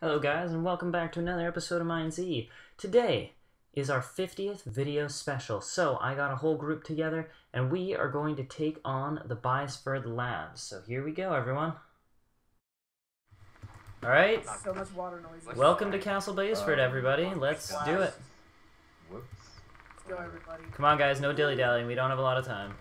Hello, guys, and welcome back to another episode of MineZ. Today is our 50th video special, so I got a whole group together, and we are going to take on the Byesford Labs. So here we go, everyone. Alright, So much water noise. welcome to Castle Byesford, everybody. Let's do it. Whoops. Let's go, everybody. Come on, guys, no dilly dallying. We don't have a lot of time.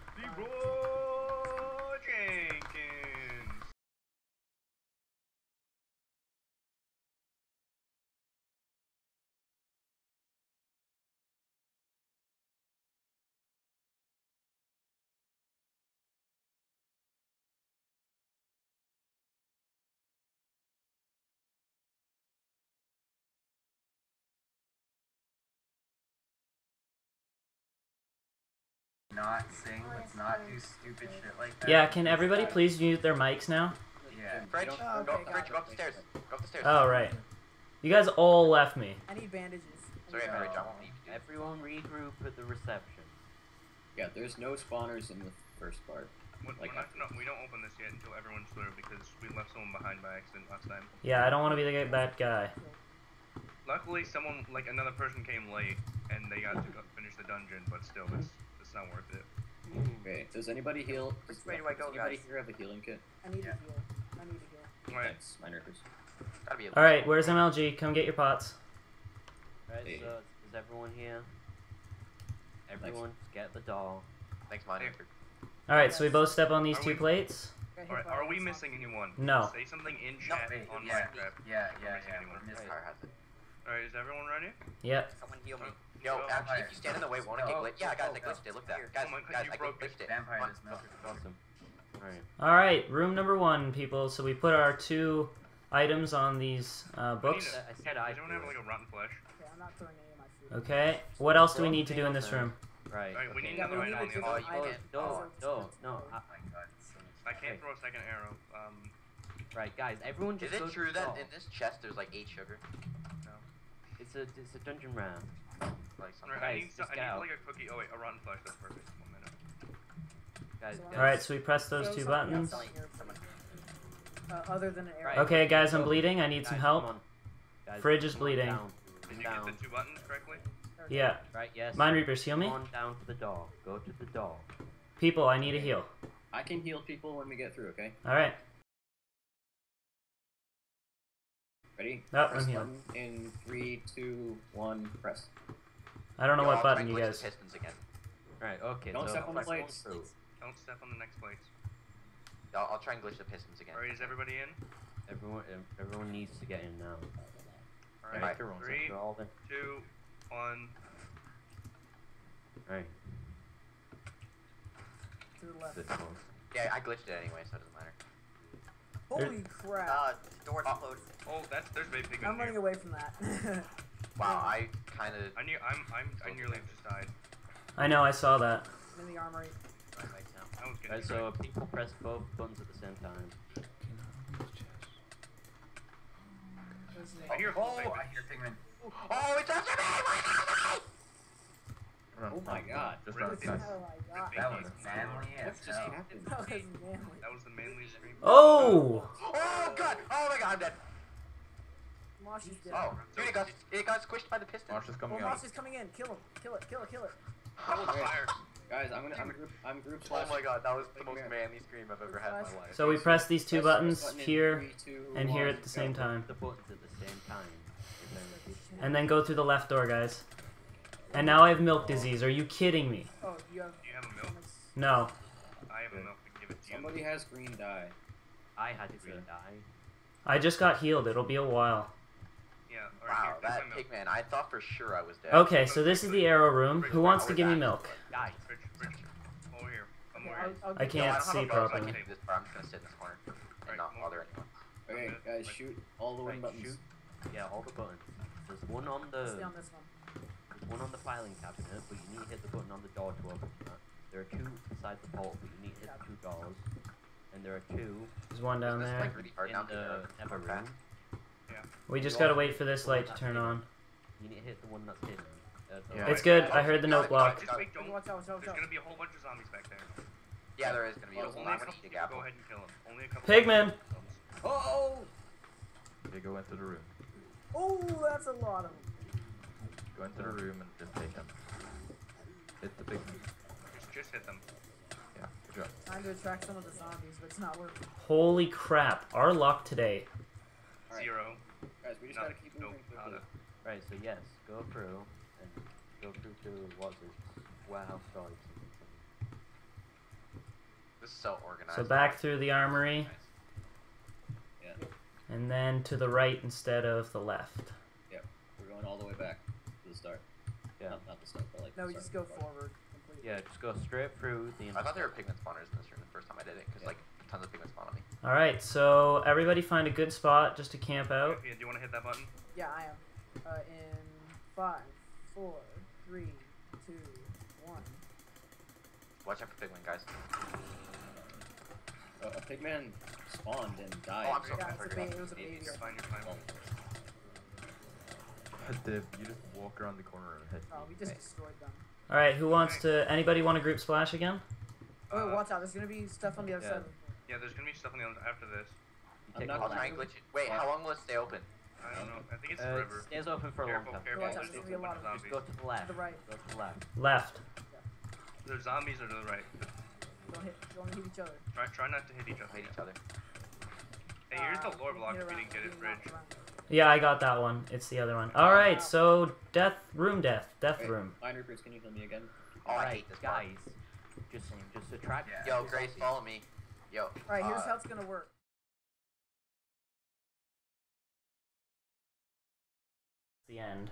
Not sing. Let's not do stupid shit like that. Yeah, can everybody please mute their mics now? Yeah. Fridge, Oh, go, okay, got Fridge, it. go up the stairs. Go up the stairs. Oh, right. You guys all left me. I need bandages. I Sorry, need- Fridge, I won't need you. Everyone regroup at the reception. Yeah, there's no spawners in the first part. We're, Like we're not, no, we don't open this yet until everyone's through because we left someone behind by accident last time. Yeah, I don't want to be the bad guy. Luckily, someone, like another person came late and they got to go finish the dungeon, but still, it's, it's not worth it. Okay, does anybody heal? Does, Which way do I go, does anybody guys? here have a healing kit? I need Yeah. to heal. I need to heal. Alright, Thanks, mine is. Gotta be a Alright, where's MLG? Come get your pots. Alright, Hey. so is everyone here? Everyone, get the doll. Thanks, man. Hey. Alright, so we both step on these Are two we- plates. Got hit alright, by are we zombie. missing anyone? No. Say something in chat wait, on yeah. Minecraft. Yeah, yeah, missing yeah. anyone. We're missing. Fire hazard. Alright, is everyone ready? Yep. Someone heal me. Oh, Yo, go. actually, if you stand in the way, won't it get glitched? Yeah, guys, I glitched it. Look at that. Guys, Oh guys, I glitched it. Vampire Come on, does not. Awesome. Alright. Alright, room number one, people. So we put our two items on these uh, books. a- I said I Does anyone have like a rotten flesh? Okay, I'm not throwing any of my food. Okay, what else do we need to do in this room? Right. Alright, we okay. need Yeah, another we item need on the Oh, other. Oh, no, no, no. Oh my god. so I can't throw a second arrow. Um, right, guys, everyone just. Is it true that in this chest there's like eight sugar? No. It's a it's a dungeon round. Like something. alright, I need, so, just I get need out. like a cookie. Oh wait, a rotten flesh. That's perfect. One minute. Guys, guys. Alright, so we press those two buttons. Uh, other than an arrow. Right. Okay, guys, I'm bleeding. I need some help. come. Guys, Fridge is bleeding. Down. Did you down. get the two buttons correctly? Yeah. Right, yes. Mind Reapers, heal Come me. on down to the doll. Go to the doll. People, I need a heal. I can heal people when we get through. Okay, Alright. ready? Oh, press I'm healed. in three, two, one. Press. I don't know Yo, what I'll try button and you glitch guys. The pistons again. Right, okay. Don't so step on the plates. Don't step on the next plates. I'll, I'll try and glitch the pistons again. Alright, is everybody in? Everyone, everyone needs to get in now. Alright, Right. three, all there. two, one. Right. To the left. This. Yeah, I glitched it anyway, so it doesn't matter. Holy crap. Uh, doors closed. Oh, that's there's baby I'm here. running away from that. Wow, I kind of. I near, I'm, I'm, I nearly just died. I know, I saw that. I'm in the armory. I was getting Right, so people press both buttons at the same time. I hear a Oh, I hear Pigman. Oh, it's after me! Oh my god. Just Oh run my it. god. That was manly as What just happened? That was manly. That was the manly scream. Oh! Oh god! Oh my god, I'm dead. Mosh is dead. Oh, dude, it got it got squished by the piston. Marsh is Oh, Mosh is coming in. Kill him. Kill it. Kill it. Kill it. Fire. Guys, I'm gonna I'm group I'm group Oh my god, that was the most manly scream I've ever had in my life. So we press these two Press buttons button here three, two, and here at the go. same time. The buttons at the same time. And then- go through the left door, guys. And now I have milk disease. Are you kidding me? Oh, you have. Do you have a milk? No. I have a milk to give it to you. Somebody has green dye. I had a green dye. I just got healed. It'll be a while. Yeah. Alright, Wow, here, that pigman, I thought for sure I was dead. Okay, so this is the arrow room. Who wants to give me milk? Guys, Rich, Rich. Over here. Come Okay, over I'll, here. I'll I get can't No, I see have a I properly. can't do this part. I'm just gonna sit in this corner and Right, not bother anyone. Okay, Okay, guys, right. shoot all the wing right, buttons. shoot. Yeah, all the buttons. There's one on Stay the on this one. there's one on the filing cabinet, but you need to hit the button on the door to open that. There are two beside the vault, but you need to hit the two doors. And there are two There's one down there. like really hard in now the get Emma out. Room. We just gotta wait for this light to turn on. You need to hit the one that's hidden. Uh, Yeah. It's good. I heard the note block. Just wait, don't. Watch out. Watch out. There's gonna be a whole bunch of zombies back there. Yeah, there is gonna be. But a only I'm a gonna couple eat a people. Go ahead and kill them. Only a couple. Pigman! Oh! Okay, go into the room. Oh, that's a lot of them. Go into the room and just take him. Hit the big Just, just hit them. Yeah, good job. Trying to attract some of the zombies, but it's not working. Holy crap! Our luck today. Alright. Zero. Guys, we just No, gotta keep no, moving quickly. Right, so yes, go through and go through to what's it? Warehouse storage. This is so organized. So back through the armory, Yeah, and then to the right instead of the left. Yep. We're going all the way back to the start. Yeah. Not, not the start, but like. No, the you start just go of the part. forward. Completely. Yeah, just go straight through the. I thought there were pigmen spawners in this room the first time I did it, because Yeah. like tons of pigmen spawn me. All right, so everybody find a good spot just to camp out. Yeah, do you want to hit that button? Yeah, I am. Uh, in five, four, three, two, one. Watch out for pigmen, guys. Uh, a pigman spawned and died. Oh, I'm sorry. Yeah, I it's a forgot. ba- it was a baby. You're fine, you're fine. Dib, you just walk around the corner and hit Oh, we just destroyed them. All right, who wants to? Anybody want to group splash again? Oh, Uh, watch out! There's gonna be stuff on the other yeah. side. Yeah, there's gonna be stuff on the other after this. You I'm take not a I'll try and glitch it. Wait, how long will it stay open? I don't know. I think it's Uh, the it stays open for a long Careful, time. careful. Watch out, There's there's a gonna be a bunch lot of of Just zombies. go to the left. To the right. Go to the left. Left. There's zombies are to the right. Don't hit. Don't hit each other. Try, try not to hit each other. Hate each other. Hey, here's Uh, the lore block hit if you didn't get it, Bridge. Yeah, I got that one. It's the other one. All right, so death room, death, death Wait, room. Mind Reapers, can you heal me again? Oh, Alright, hate part. guys. Just saying, just attract. Yeah. Yo, the Grace, zombies. follow me. Yo. All right, here's uh, how it's gonna work. The end.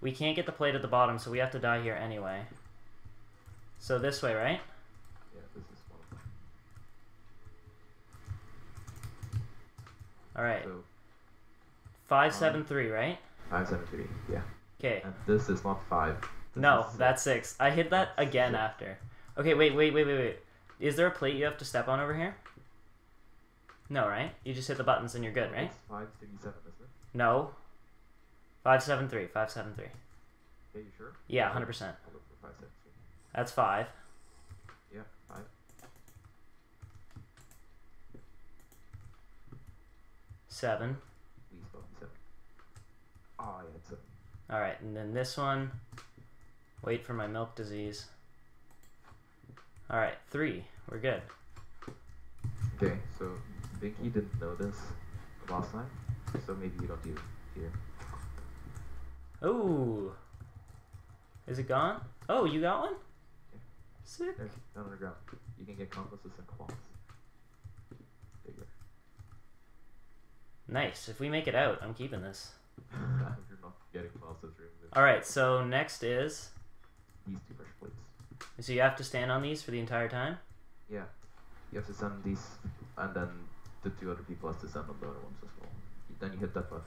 We can't get the plate at the bottom, so we have to die here anyway. So this way, right? Yeah, this is one of them. All right. So, Five, seven, three, right? 573, yeah. Okay. This is not 5. This No, is that's six. I hit that again Six. after. Okay, wait, wait, wait, wait, wait. Is there a plate you have to step on over here? No, right? You just hit the buttons and you're good, right? It's 537, isn't it? No. Five, seven, three. Five, seven, three. Yeah, you sure? Yeah, 100%. I'll look for 573. That's five. Yeah, 5. Seven. Please 7. Oh, yeah, it's 7. All right, and then this one. Wait for my milk disease. All right, three. We're good. Okay, so Binky didn't know this last time, so maybe you don't do it here. Ooh. Is it gone? Oh, you got one? Yeah. Sick. There's down on the ground. You can get compasses and cloths. Bigger. Nice. If we make it out, I'm keeping this. You're not getting cloths this room. with All right, so next is. These two fresh plates. So you have to stand on these for the entire time? Yeah. You have to send these, and then the two other people have to stand on the other ones as well. Then you hit that button.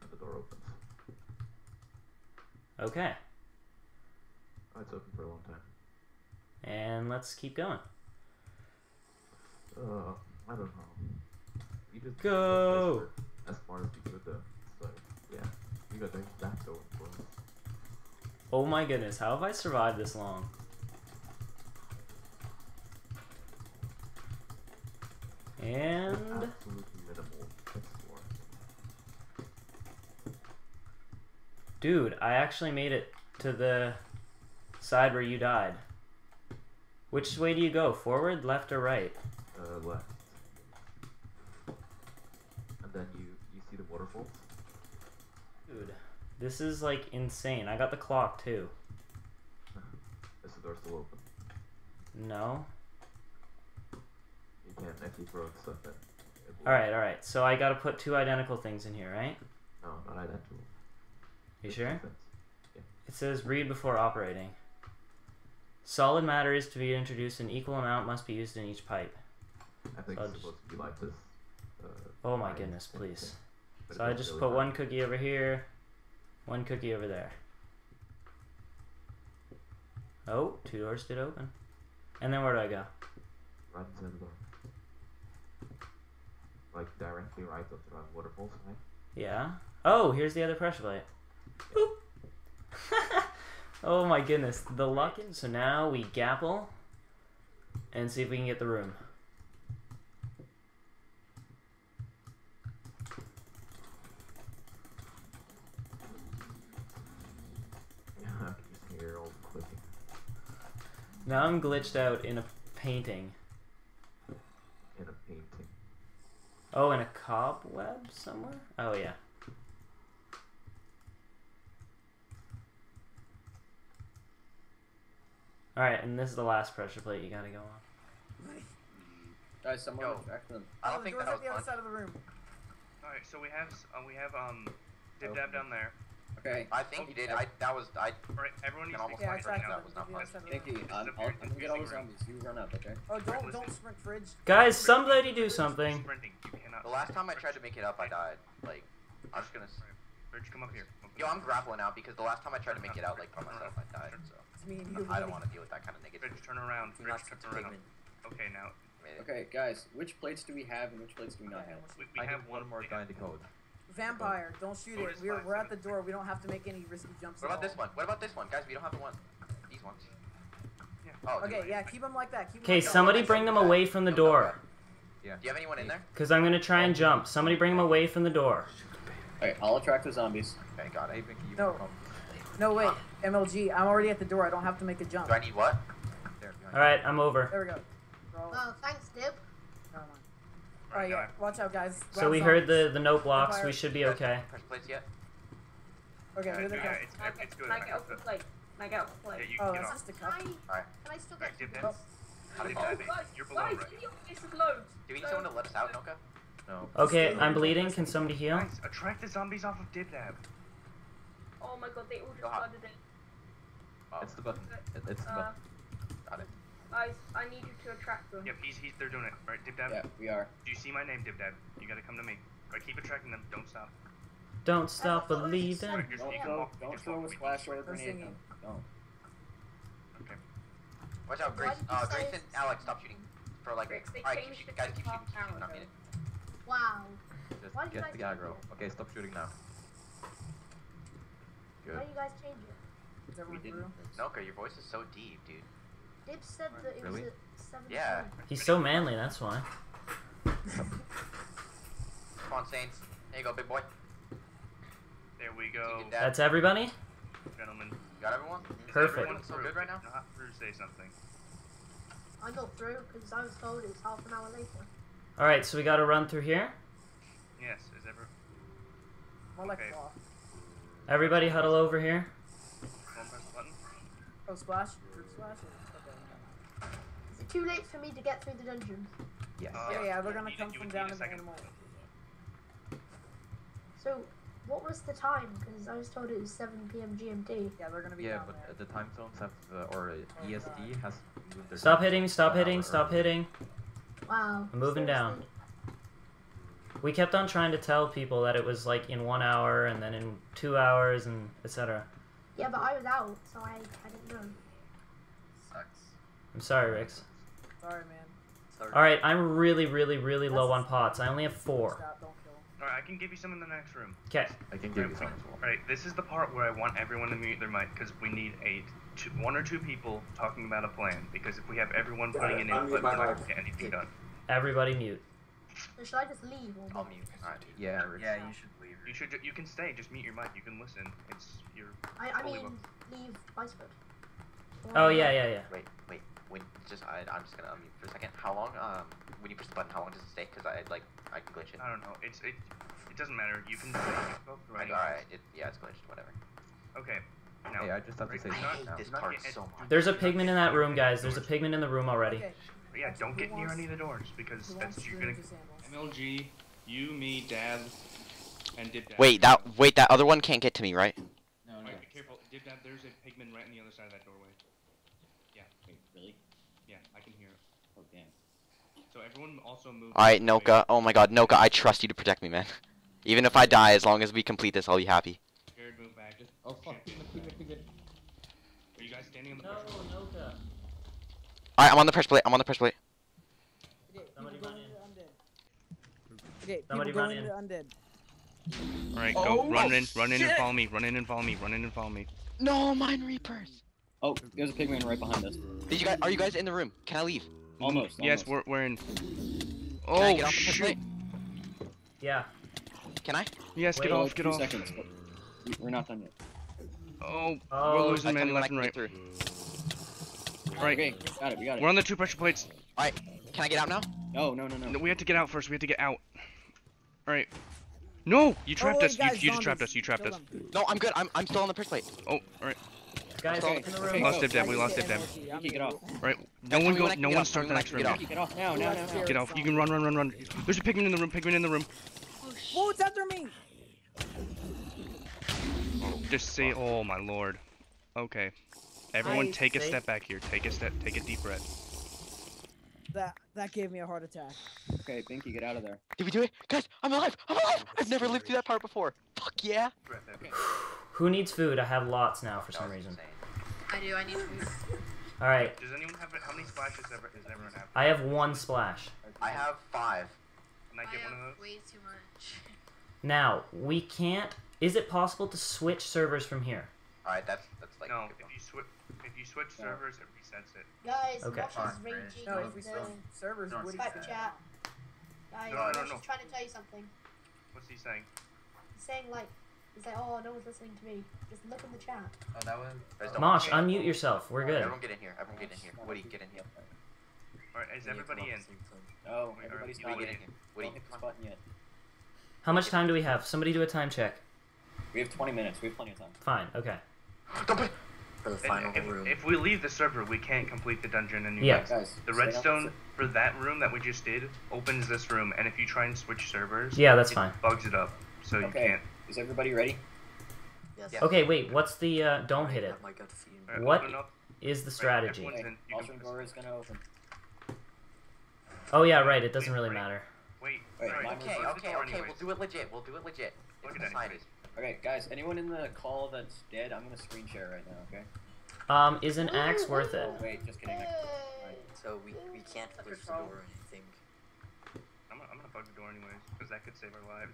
And the door opens. Okay. Oh, it's open for a long time. And let's keep going. Uh, I don't know. We just Go! As far as we could though. So, yeah. We got that, that going for us. Oh my goodness, how have I survived this long? And. Absolutely minimal explore. Dude, I actually made it to the side where you died. Which way do you go? Forward, left, or right? Uh, left. And then you, you see the waterfalls? This is like insane. I got the clock too. Is the door still open? No? You can if you throw stuff in. Alright, alright. So I gotta put two identical things in here, right? No, not identical. You sure? things. It says read before operating. Solid matter is to be introduced in equal amount must be used in each pipe. I think So it's just- supposed to be like this. Uh, Oh my goodness, please. So I just put one cookie over here, one cookie over there. Oh, two doors did open. And then where do I go? Right inside the. Like directly right of the waterfalls, right? Yeah. Oh, here's the other pressure plate. Boop. oh my goodness, the luck. So now we gapple and see if we can get the room. Now I'm glitched out in a painting. In a painting. Oh, in a cobweb somewhere? Oh, yeah. Alright, and this is the last pressure plate you gotta go on. Guys, someone Yo. retract them. I Oh, don't the think door's that at was the other fun. side of the room. All right, so we have uh, we have um dib Oh. dab down there. Okay. I think you did. I that was I. All right, everyone Can almost be Yeah, find quiet exactly. right that was not The other fun. side of the Thank you. I'm, I'll, a I'm gonna get all the zombies. You run up, okay? Oh, don't listen. don't sprint fridge. Guys, somebody do something. Sprinting. You cannot. The last time I tried to make it up, I died. Like, I'm just gonna. s- Bridge, come up here. Yo, I'm grappling out because the last time I tried to make it out, like by uh-huh. myself, I died. So It's me. I don't want to deal with that kind of negativity. Bridge, turn around. Do Bridge, not skip turn around. Okay, now Okay, guys, which plates do we have and which plates do we not have? we, we I have need one more we guy have- in the code. Vampire, don't shoot it it. is We're, we're at the door. We don't have to make any risky jumps. What at about this one? What about this one, guys? We don't have the one. These ones. Yeah. Oh. Okay, yeah, keep them like that. Okay, like somebody bring them away from the door. Yeah. Do you have anyone in there? Because I'm gonna try and jump. Somebody bring them away from the door. Alright, I'll attract the zombies. Thank God. Hey, it. Vicky, you No. wanna? No, wait. MLG, I'm already at the door. I don't have to make a jump. Do I need what? There, Alright, I'm over. There we go. Bro, Oh, thanks, Dib. Never mind. Right, Alright, yeah. Watch out, guys. So we some. heard the, the note blocks. Vampire. We should be okay. Press plates yet? Okay, here they yeah, come. it's, Can I it's get, good. can I I get have off the plate? Can I get off the Yeah, plate? you Oh, get that's off. just a cup. I, Alright. can I still get dib to dab. Oh, How did Dib you dab. Oh, guys, You're below, right? can you this is loads. Do we need someone to let us out, Noka? No. Okay, I'm bleeding. Can somebody heal? Guys, attract the zombies off of dib dab. Oh my god, they all just flooded in. Oh, It's the button. It's the Uh, button. got it. Guys, I need you to attract them. Yep, he's he's they're doing it. Right, dib dab. Yeah, we are. Do you see my name, dib dab? You gotta come to me. Right, keep attracting them. Don't stop. Don't stop believing. Right, just, Don't you can throw, walk. don't throw walk a splash or a grenade. Don't. Okay. Watch out, Grace. did you Uh, say Grace and Alex, stop shooting. For like. Grace, Alright, keep shooting. Guys, keep shooting. Keep shooting. Not ago. mean it. Wow. Just Why did you get the guys aggro. change Okay, stop shooting now. Good. Why do you guys change it? Is We everyone didn't. through? Noka, your voice is so deep, dude. Dib said that it Really? was at 7 Yeah. He's so manly, that's why. Come on, Saints. There you go, big boy. There we go, You did that. That's everybody? gentlemen. You got everyone? Is Perfect. everyone so good right now? Not through. Say something. I got through because I was told it's half an hour later. Alright, so we gotta run through here. Yes. Is ever More like Okay. cloth. Everybody huddle over here. one press button? Oh, splash? Fruit splash? Okay. Is it too late for me to get through the dungeon? Yes. Uh, Yeah, yeah, they're gonna come from down need a in the second. animal. So, what was the time? Because I was told it was 7 p.m. GMT. Yeah, we're gonna be Yeah, down but there. the time zones have, uh, or uh, Oh, has moved Stop hitting, stop hitting, stop early. hitting. Wow. I'm moving down. We kept on trying to tell people that it was like in one hour and then in two hours and etc. Yeah, but I was out, so I, I didn't know. Sucks. I'm sorry, Rix. Sorry, man. Sorry. Alright, I'm really, really, really low on pots. I only have four. Stop. Alright, I can give you some in the next room. Okay. I can give you some as well. Alright, this is the part where I want everyone to mute their mic because we need a one or two people talking about a plan. Because if we have everyone putting in Unmute input, we're not gonna get anything done. Everybody mute. So should I just leave? Or I'll mute. Alright. Yeah, Rich. Yeah, you should leave. You should. You can stay. Just mute your mic. You can listen. It's your. I, I Fully mean, leave Icefoot. Oh, yeah, yeah, yeah. Wait, wait. When just I, I'm just gonna unmute for a second. How long? Um, when you push the button, how long does it stay? Cause I like I can glitch it. I don't know. It's it. It doesn't matter. You can. You can Like, alright, it, yeah, it's glitched. Whatever. Okay. Now. Hey, I just have to say I hate now. this part so much. There's a pigman in that room, any of the guys. There's a pigman in the room already. Okay. Yeah, don't get near any of the doors because that's wants you're gonna. drink? MLG, you, me, Dad, and Dib Dab. Wait, that wait, that other one can't get to me, right? No, no. Wait, be careful. Dib Dab, there's a pigman right on the other side of that doorway. Yeah, Wait, really? yeah, I can hear it. Oh, damn. So everyone also move. All right, this way. Noka. Oh my God, Noka, I trust you to protect me, man. Even if I die, as long as we complete this, I'll be happy. Jared, move back. Just. Oh fuck, shit. Are you guys standing on the No, pressure? Noka. All right, I'm on the pressure plate. I'm on the pressure plate. Okay, Somebody people run going into undead. Okay, Somebody people run going in. into undead. All right, Oh. Run in. Run in and follow me. Run in and follow me. Run in and follow me. No, mine reapers. Oh, there's a pigman right behind us. Did you guys? Are you guys in the room? Can I leave? Almost. Yes, almost. we're we're in. Can Oh I get off the shoot! plate? Yeah. Can I? Yes, Wait, get Oh, off. Get two off. seconds. We- We're not done yet. Oh, Oh, we're Tell losing men left and right. through. Right. Okay, got it. We got it. We're on the two pressure plates. All right, can I get out now? No, no, no, no. No, we have to get out first. We have to get out. All right. No, you trapped wait, us. guys, you, you just trapped zombies. us. You trapped Kill us. them. No, I'm good. I'm, I'm still on the pressure plate. Oh, all right. Guys, Okay, in the room. Lost go. Dib Dab. We lost Dib Dab. MLG, I'm it off. Right. No Tell one me go. when I can No one off. start the next when room. can Kick it off now, now, now, now. Get off. You can run, run, run, run. There's a pigman in the room. Pigman in the room. Whoa, it's after me! Just say, oh my lord. Okay. Everyone, take a step back here. Take a step. Take a deep breath. That that gave me a heart attack. Okay, Binky, get out of there. Did we do it? Guys, I'm alive! I'm alive! I've never lived through that part before. Fuck yeah! Who needs food? I have lots now for some reason. I do. I need food. All right, Does anyone have how many splashes ever does everyone have? I have one splash. I have five. Can I I get one of those? way too much. Now we can't. Is it possible to switch servers from here? Alright, that's that's like No. a good If you switch, if you switch No. servers, it resets it. Guys, Okay. Mosh is Fine, raging No, if we the switch servers, Don't what Skype chat. Guys, No, I don't is know. trying to tell you something. What's he saying? He's saying like, he's like, oh, no one's listening to me. Just look in the chat. Oh, that one. Guys, Mosh, unmute yourself. We're good. Everyone get in here. Everyone get in here. Woody, get in here. All right. Is everybody in? Oh, no, Wait, everybody's alright, not you Woody, in. get in here. Woody, Don't hit this come on. button yet. How much time do we have? Somebody do a time check. We have 20 minutes. We have plenty of time. Fine. Okay. Don't put. For the And final if, room. if we leave the server, we can't complete the dungeon anyway. Yeah. Guys, The stay off redstone for that room that we just did opens this room, and if you try and switch servers, Yeah, that's it fine. bugs it up, so you can't. Is everybody ready? Yes. Yeah. Okay. Wait. What's the? Uh, don't hit it. have my gut feeling. All right, What open up. Is the strategy? everyone's Okay, in. You Ostrom can door is gonna open. Oh yeah, right. It doesn't really Wait. matter. wait. Wait, all right, Okay, okay, okay. We'll do it legit. We'll do it legit. Look It's at that decided. Anyways. Okay, guys, anyone in the call that's dead, I'm gonna screen share right now, okay? Um, is an axe worth it? Oh, wait, just kidding. I- Yay. So we, we can't push the door or anything. I'm, gonna- I'm gonna bug the door anyways, because that could save our lives.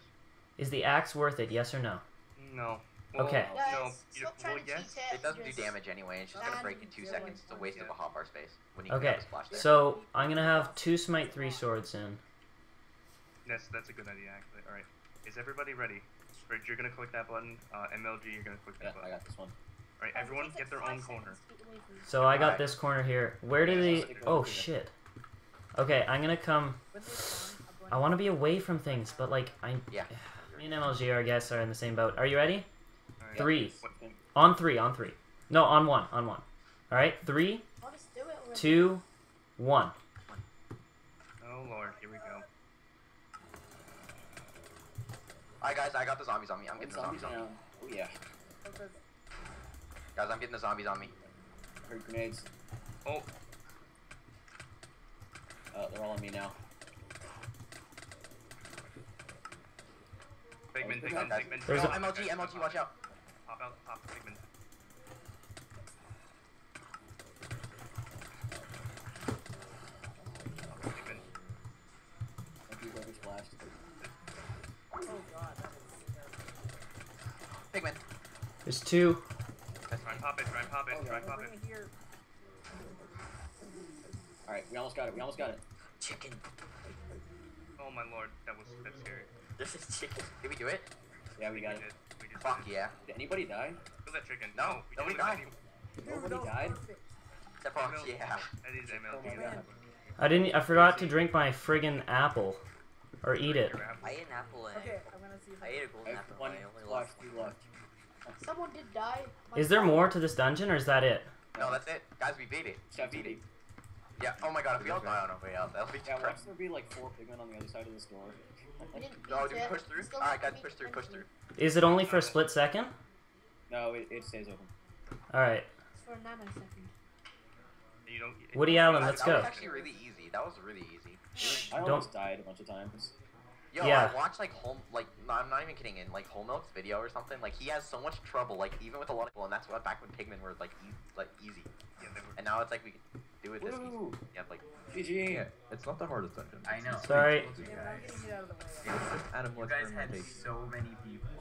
Is the axe worth it? Yes or no? No. Well, Okay. Guys, No. You, well, yes. it. It doesn't do damage anyway. It's just gonna break in two seconds. It's a waste of a hotbar space when you Okay, have a splash there. So I'm gonna have two smite three swords in. That's that's a good idea actually. All right. Is everybody ready? Rich, you're gonna click that button. Uh, MLG, you're gonna click that Yeah, that I got this one. All right, everyone get their own corner. seconds to get away from you. So I got this corner here. Where do they? Oh shit. Okay, I'm gonna come. When they spawn, I'm going I want to be away from things, but like I. Yeah. Me and MLG, are, I guess, are in the same boat. Are you ready? All right. Three. On three. On three. No, on one. On one. All right. Three, I'll just do it already. two, one. Oh lord, here we go. Alright, guys, I got the zombies on me. I'm getting the zombies zombie on me. Oh yeah. Guys, I'm getting the zombies on me. Heard grenades. Oh, Uh, they're all on me now. Pigman, Oh, Pigman, guys. Pigman. There's Oh, a- MLG, MLG, watch out. Pop out, pop, Pigman. Pigman. Thank you, whoever splashed. Oh god, that was Pigman. There's two. Try and pop it, try and pop it, Oh, try and pop it. it. Alright, we almost got it. We almost got it. Chicken. Oh my lord, that was that's scary. This is chicken. Did we do it? Yeah, we got we it. did. We just Fuck did yeah. Did anybody die? Kill that chicken. No, we nobody died. let Dude, Nobody that died? perfect. Except for, yeah. That is Oh MLG. god. I didn't. I forgot to drink my friggin' apple, or eat it. I ate an apple and Okay, I'm gonna see if I I ate a I golden have apple. one and I only lost two one. left. Someone did die. My Is there friend- more to this dungeon, or is that it? No, that's it. Guys, we beat it. Stop We beat it. Yeah, oh my god, if we all die on our way out, that'll be Yeah, crap. watch there be like four pigmen on the other side of this door. We No, beat do we it. push through? Alright, guys, push through, push through. Is it only for a split second? No, it, it stays open. All right. For a nanosecond. You don't. Woody Allen, let's that go. was actually really easy. That was really easy. Shh. I Don't. almost died a bunch of times. Yo, Yeah. I watched like home, like no, I'm not even kidding. In like Whole Milk's video or something, like he has so much trouble, like even with a lot of people, and that's what back when Pigmen were like e- like easy, Yeah, they were. and now it's like we can do it this easy. Yeah, like GG! Yeah, it's not the hardest dungeon. I know. Sorry. You Yeah, but I'm guys, getting it out of the way. It's just animal you guys had experimentation. so many people.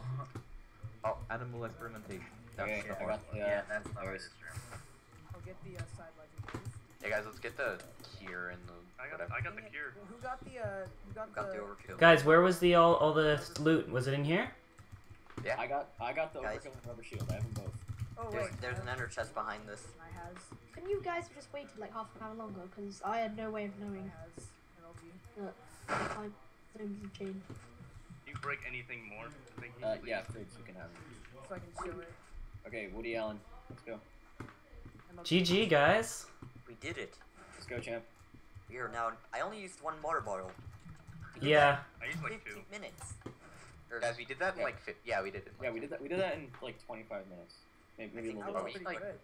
Oh, animal experimentation. That's Okay, the I hard. the, uh, yeah, that's the hardest. I'll get the uh, side legendaries. Yeah, guys, let's get the cure and the I got. I got the Dang cure. Well, Who got the uh? Who got, Got the the? overkill. Guys, where was the all all the loot? Was it in here? Yeah. I got I got the Guys. overkill and rubber shield. I have them both. Oh There's, wait. there's an ender chest behind this. I has. Can you guys have just waited like half an hour longer? Because I had no way of I knowing has. MLG. that the time zones have. Do you break anything more? Uh, yeah, Fritz, you can have it. So I can show it. Okay, Woody Allen, let's go. GG, guys. We did it. Let's go, champ. Here now. I only used one water bottle. We Yeah. I used like two. minutes. Or Guys, we did that in Yeah. like fi- yeah, we did it. in, Yeah, we did that. We did that in like 25 minutes. Maybe, maybe a little bit. pretty like- good.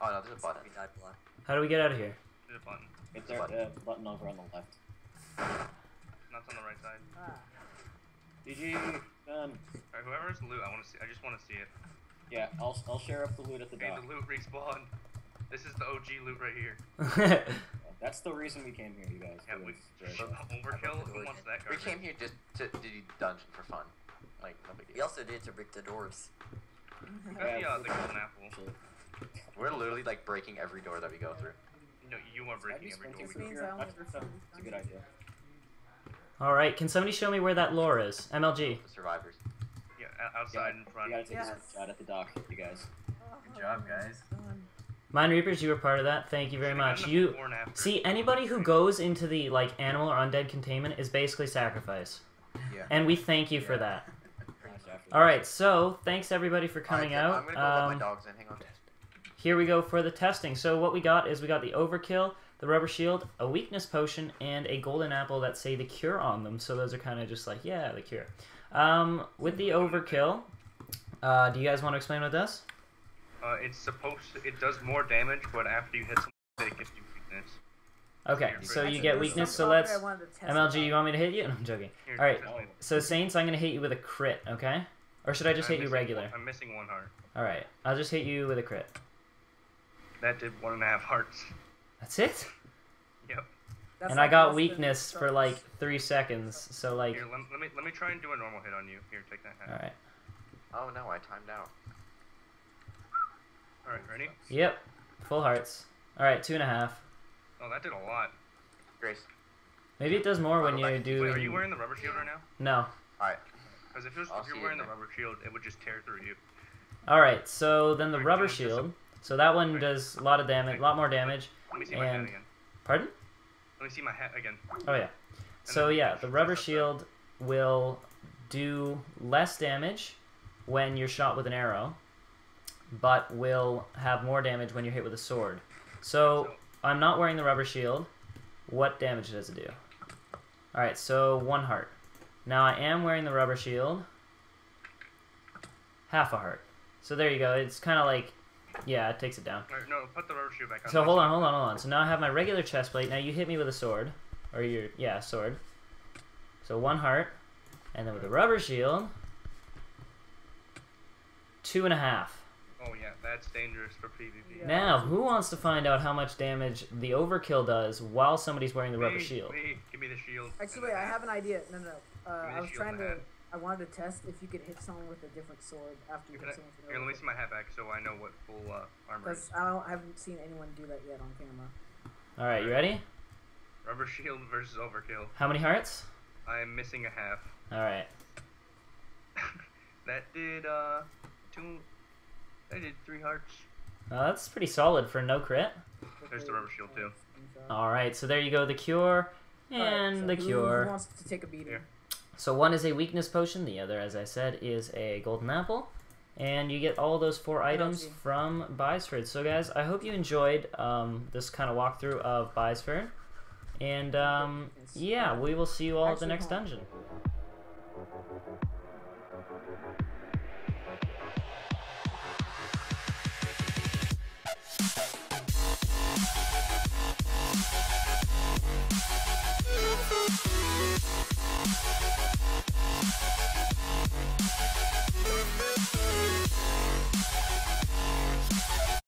Oh no, there's a button. We died blood. How do we get out of here? There's a button. It's there, uh, button over on the left. That's on the right side. Ah. GG, done. Alright, whoever has loot, I want to see. I just want to see it. Yeah, I'll I'll share up the loot at the Hey, dock. the loot respawned. This is the OG loot right here. That's the reason we came here, you guys. Yeah, we this, overkill. Who wants that We came here just to, to do dungeon for fun. Like no big deal. We also did to break the doors. You got the, golden apple. We're literally like breaking every door that we go through. No, you are I'd breaking every door. sprinting This through means here. I only That's it's a good idea. All right, can somebody show me where that lore is? MLG. The survivors. Yeah, o- outside in front. You gotta take Yes. a shot at the dock, you guys. Good job, guys. Done. Mine Reapers, you were part of that. Thank you very much. You before and after. see anybody who goes into the like animal or undead containment is basically sacrifice, Yeah. and we thank you for that. All right, so thanks everybody for coming Alright, out. I'm gonna go let my Um, dogs in. Hang on. here we go for the testing. So what we got is we got the overkill, the rubber shield, a weakness potion, and a golden apple that say the cure on them. So those are kind of just like yeah, the cure. Um, with the overkill, uh, do you guys want to explain what it does? Uh, it's supposed to, it does more damage, but after you hit someone, it gives you weakness. Okay, so you get weakness. So let's I wanted to test MLG. You want me to hit you? No, I'm joking. All right. test me. So Saints, I'm gonna hit you with a crit. Okay, or should I just I'm hit you regular? one- I'm missing one heart. All right, I'll just hit you with a crit. That did one and a half hearts. That's it. Yep. That's and I got weakness for like three seconds. So like, Here, let, let me let me try and do a normal hit on you. Here, take that all hat. right. Oh no, I timed out. All right, ready? Yep, full hearts. All right, two and a half. Oh, that did a lot. Grace. Maybe it does more when you do. Wait, are you wearing the rubber shield right now? No. Alright. Because if, was, if you're it wearing the rubber shield, it would just tear through you. All right, so then the Alright, rubber so just a- shield. So that one Right. does a lot of damage, a lot more damage. Let me see my hat And- again. Pardon? Let me see my hat again. Oh yeah. So yeah, the rubber shield will do less damage when you're shot with an arrow, but will have more damage when you're hit with a sword. So I'm not wearing the rubber shield. What damage does it do? All right, so one heart. Now I am wearing the rubber shield. Half a heart. So there you go. It's kind of like, yeah, it takes it down. Alright, no, put the rubber shield back on. So hold on, hold on, hold on. So now I have my regular chest plate. Now you hit me with a sword, or your yeah sword. So one heart, and then with the rubber shield, two and a half. Yeah, that's dangerous for PvP. Yeah. Now who wants to find out how much damage the overkill does while somebody's wearing the rubber shield? Me, give me the shield. Actually, wait, I have an idea. No, no, no. Uh, I was trying to. I wanted to test if you could hit someone with a different sword after you Can hit I- someone with Here, let me an see my hat back so I know what full uh, armor is. Because I don't I haven't seen anyone do that yet on camera. All right, you ready? Rubber shield versus overkill. How many hearts? I am missing a half. All right. that did uh two. That did three hearts. Uh, that's pretty solid for no crit. There's the rubber shield too. All right, so there you go, the cure and Alright, the so who- cure. Who wants to take a beating? Here. So one is a weakness potion, the other, as I said, is a golden apple. And you get all those four items from Bysford. So guys, I hope you enjoyed um, this kind of walkthrough of Bysford. And um, yeah, we will see you all at the next hold on. dungeon.